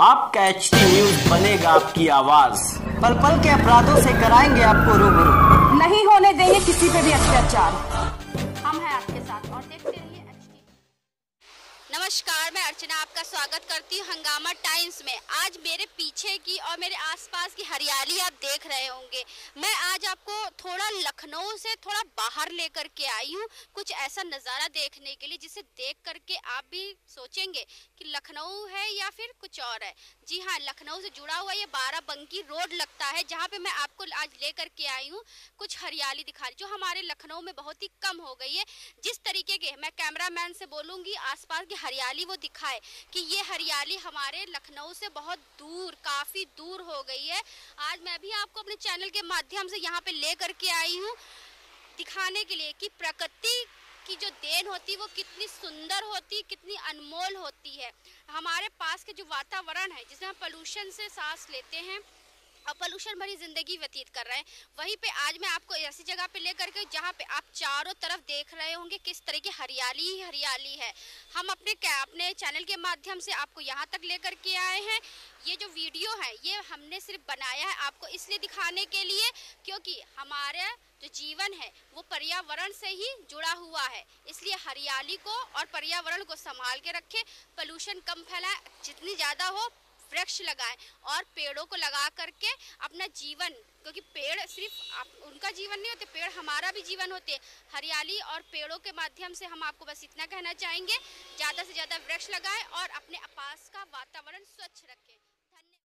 आपका H news बनेगा आपकी आवाज़। पल पल के अपराधों से कराएँगे आपको रूबरू। नहीं होने देंगे किसी पे भी अत्याचार। हम हैं आपके साथ और देखते रहिए नमस्कार मैं अर्चना आपका स्वागत करती हूँ हंगामा टाइम्स में। आज मेरे पीछे की और मेरे आसपास की हरियाली आप देख रहे होंगे। मैं आज आपको थोड़ा लखनऊ से थोड़ा बाहर लेकर के आई हूँ, कुछ ऐसा नज़ारा देखने के लिए, जिसे देख करके आप भी सोचेंगे कि लखनऊ है या फिर कुछ और है। जी हाँ लखनऊ से जुड़ा हुआ ये बाराबंकी रोड लगता है, जहाँ पे मैं आपको आज लेकर के आई हूँ कुछ हरियाली दिखा रही, जो हमारे लखनऊ में बहुत ही कम हो गई है। जिस तरीके के मैं कैमरामैन से बोलूँगी, आसपास की हरियाली वो दिखाए कि ये हरियाली हमारे लखनऊ से बहुत दूर, काफ़ी दूर हो गई है। आज मैं भी आपको अपने चैनल के माध्यम से यहाँ पे ले करके आई हूँ, दिखाने के लिए कि प्रकृति की जो देन होती है वो कितनी सुंदर होती, कितनी अनमोल होती है। हमारे पास के जो वातावरण है, जिसमें हम पोल्यूशन से सांस लेते हैं और पोल्यूशन भरी ज़िंदगी व्यतीत कर रहे हैं। वहीं पे आज मैं आपको ऐसी जगह पे लेकर के जहाँ पे आप चारों तरफ़ देख रहे होंगे किस तरह की हरियाली ही हरियाली है। हम अपने अपने चैनल के माध्यम से आपको यहाँ तक लेकर के आए हैं। ये जो वीडियो है, ये हमने सिर्फ़ बनाया है आपको इसलिए दिखाने के लिए क्योंकि हमारे जो जीवन है, वो पर्यावरण से ही जुड़ा हुआ है। इसलिए हरियाली को और पर्यावरण को संभाल के रखें। पोल्यूशन कम फैलाए, जितनी ज़्यादा हो वृक्ष लगाएँ और पेड़ों को लगा करके अपना जीवन क्योंकि पेड़ सिर्फ़ आप, उनका जीवन नहीं होते पेड़ हमारा भी जीवन होते हरियाली और पेड़ों के माध्यम से हम आपको बस इतना कहना चाहेंगे ज़्यादा से ज़्यादा वृक्ष लगाएँ और अपने आपास का वातावरण स्वच्छ रखें।